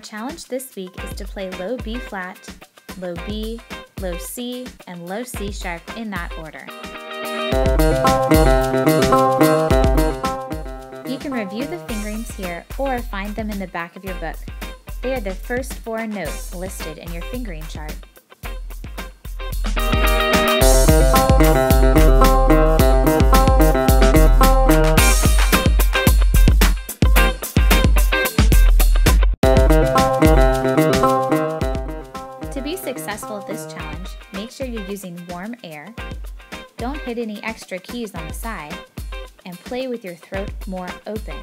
challenge this week is to play low B flat, low B, low C, and low C sharp in that order. You can review the fingerings here or find them in the back of your book. They are the first four notes listed in your fingering chart. To be successful at this challenge, make sure you're using warm air, don't hit any extra keys on the side, and play with your throat more open.